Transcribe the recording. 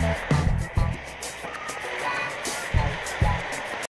Bye.